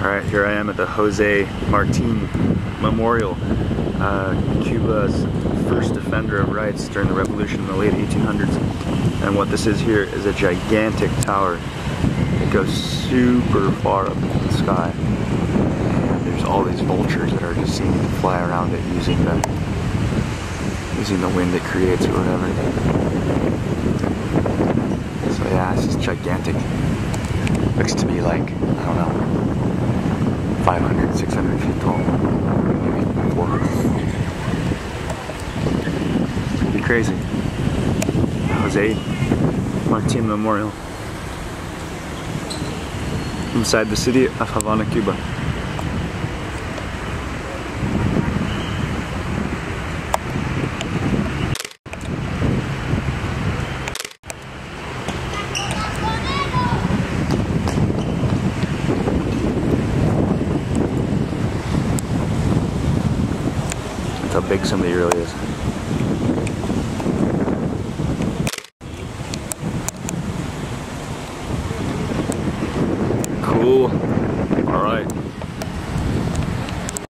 All right, here I am at the Jose Marti Memorial, uh, Cuba's first defender of rights during the revolution in the late 1800s. And what this is here is a gigantic tower. It goes super far up into the sky. And there's all these vultures that are just seen to fly around it using the using the wind it creates or whatever. So yeah, it's just gigantic. Looks to be like, I don't know, 500, 600 feet tall. Maybe more. Pretty crazy. Jose Marti Memorial. Inside the city of Havana, Cuba. That's how big somebody really is. Cool. All right.